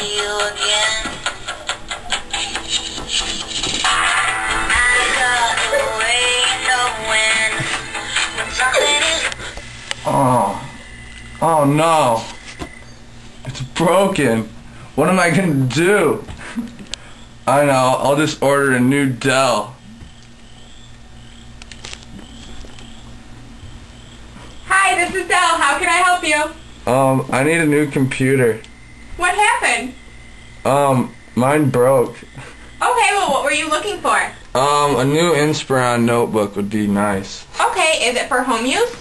see you again. I got the way knowing when Oh. Oh no. It's broken. What am I gonna do? I know, I'll just order a new Dell. Hi, this is Dell. How can I help you? Um, I need a new computer. What happened? Um, mine broke. Okay, well, what were you looking for? Um, a new Inspiron notebook would be nice. Okay, is it for home use?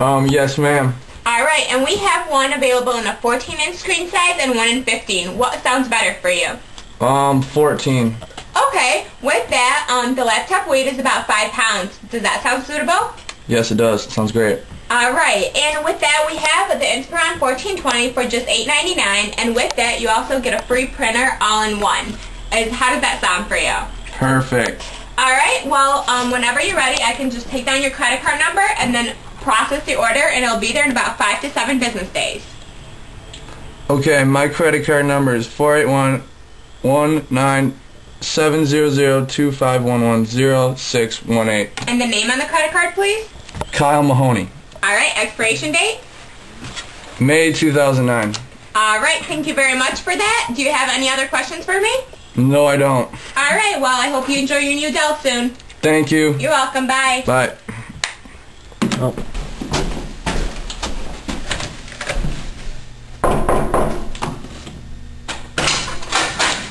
Um, yes ma'am. Alright, and we have one available in a 14 inch screen size and one in 15. What sounds better for you? Um, 14. Okay, with that, um, the laptop weight is about 5 pounds. Does that sound suitable? Yes, it does. Sounds great. Alright, and with that we have the Inspiron 1420 for just $8.99, and with that you also get a free printer all in one. Is, how does that sound for you? Perfect. Alright, well, um, whenever you're ready, I can just take down your credit card number and then process the order, and it'll be there in about 5 to 7 business days. Okay, my credit card number is 481 0618 And the name on the credit card, please? Kyle Mahoney. Alright, expiration date? May 2009. Alright, thank you very much for that. Do you have any other questions for me? No, I don't. Alright, well, I hope you enjoy your new Dell soon. Thank you. You're welcome, bye. Bye. Oh.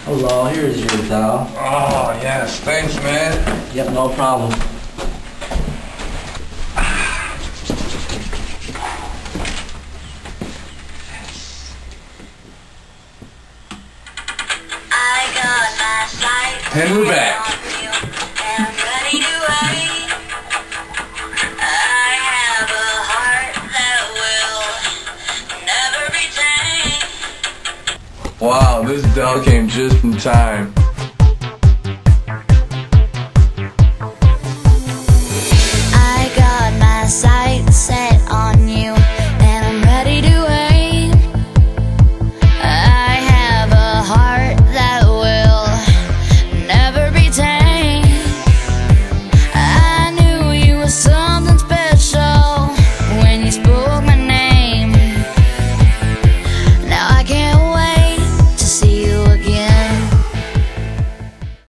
Hello, here's your towel. Oh, yes. Thanks, man. Yep, no problem. Never be tamed. Wow, this Dell came just in time.